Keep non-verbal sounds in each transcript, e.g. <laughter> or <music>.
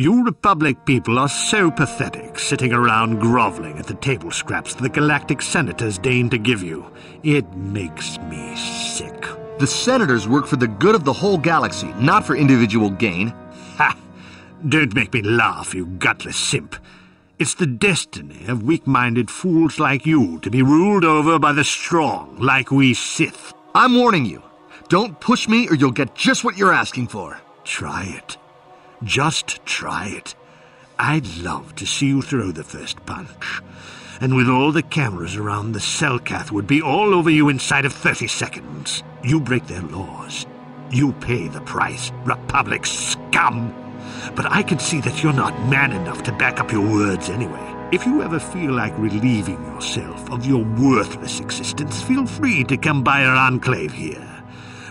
You Republic people are so pathetic, sitting around groveling at the table scraps the galactic senators deign to give you. It makes me sick. The senators work for the good of the whole galaxy, not for individual gain. Ha! Don't make me laugh, you gutless simp. It's the destiny of weak-minded fools like you to be ruled over by the strong, like we Sith. I'm warning you. Don't push me or you'll get just what you're asking for. Try it. Just try it. I'd love to see you throw the first punch. And with all the cameras around, the Selkath would be all over you inside of 30 seconds. You break their laws. You pay the price, Republic scum. But I can see that you're not man enough to back up your words anyway. If you ever feel like relieving yourself of your worthless existence, feel free to come by our enclave here.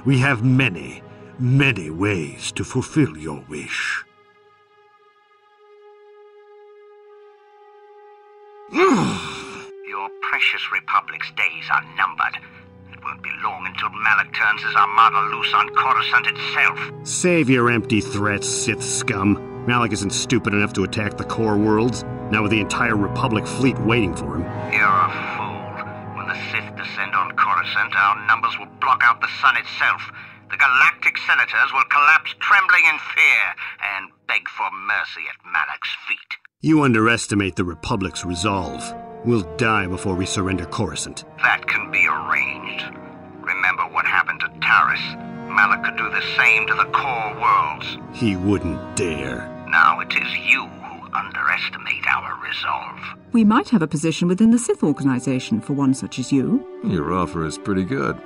We have many, many ways to fulfill your wish. Malak turns his armada loose on Coruscant itself. Save your empty threats, Sith scum. Malak isn't stupid enough to attack the core worlds, now with the entire Republic fleet waiting for him. You're a fool. When the Sith descend on Coruscant, our numbers will block out the sun itself. The galactic senators will collapse trembling in fear and beg for mercy at Malak's feet. You underestimate the Republic's resolve. We'll die before we surrender Coruscant. That can be arranged. Remember what happened to Taris. Malak could do the same to the core worlds. He wouldn't dare. Now it is you who underestimate our resolve. We might have a position within the Sith organization for one such as you. Your offer is pretty good.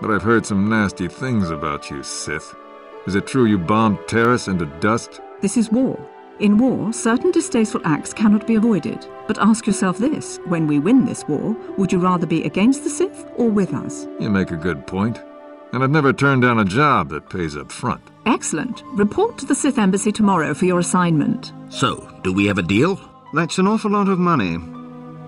But I've heard some nasty things about you, Sith. Is it true you bombed Taris into dust? This is war. In war, certain distasteful acts cannot be avoided. But ask yourself this when we win this war, would you rather be against the Sith or with us? You make a good point. And I'd never turn down a job that pays up front. Excellent. Report to the Sith Embassy tomorrow for your assignment. So, do we have a deal? That's an awful lot of money.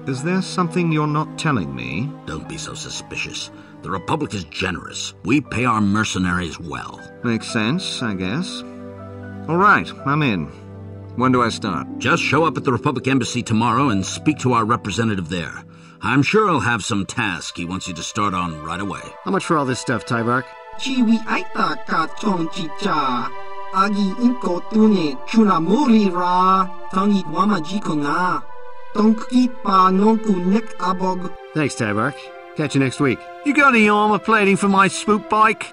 Is there something you're not telling me? Don't be so suspicious. The Republic is generous. We pay our mercenaries well. Makes sense, I guess. All right, I'm in. When do I start? Just show up at the Republic Embassy tomorrow and speak to our representative there. I'm sure he'll have some task he wants you to start on right away. How much for all this stuff, Tyvark? Chiwi aita ka chong chicha. Agi inko tune chuna muri ra. Tangi wama jiko nga. Tonki pa nonku nek abog. Thanks, Tyvark. Catch you next week. You got any armor plating for my swoop bike?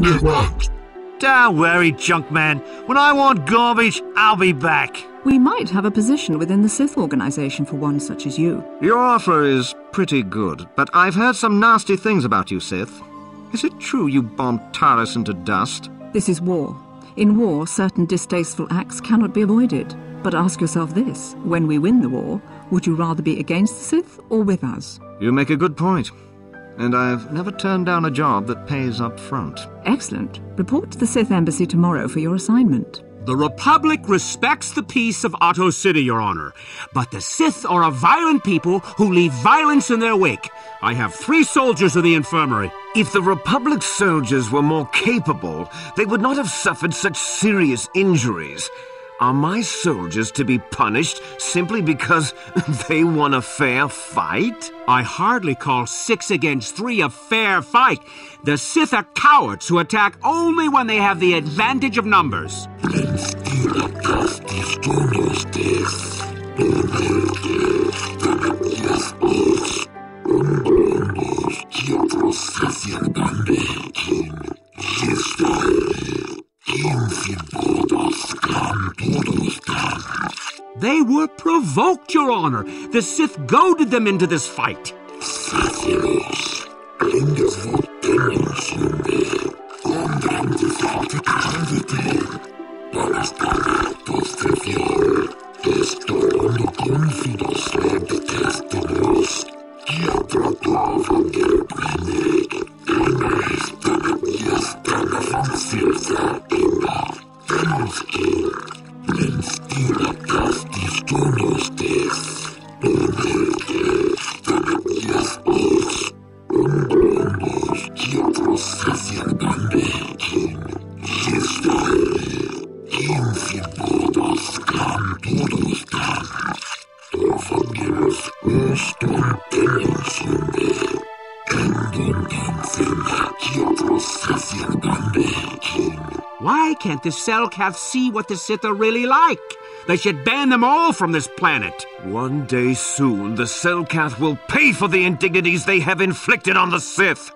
Don't worry, junk man. When I want garbage, I'll be back. We might have a position within the Sith organization for one such as you. Your offer is pretty good, but I've heard some nasty things about you, Sith. Is it true you bombed Taris into dust? This is war. In war, certain distasteful acts cannot be avoided. But ask yourself this when we win the war, would you rather be against the Sith or with us? You make a good point. And I've never turned down a job that pays up front. Excellent. Report to the Sith Embassy tomorrow for your assignment. The Republic respects the peace of Ahto City, Your Honor. But the Sith are a violent people who leave violence in their wake. I have three soldiers in the infirmary. If the Republic soldiers were more capable, they would not have suffered such serious injuries. Are my soldiers to be punished simply because <laughs> they won a fair fight? I hardly call six against three a fair fight. The Sith are cowards who attack only when they have the advantage of numbers. They were provoked, Your Honor. The Sith goaded them into this fight. Why can't the Selkath see what the Sith are really like? They should ban them all from this planet. One day soon, the Selkath will pay for the indignities they have inflicted on the Sith.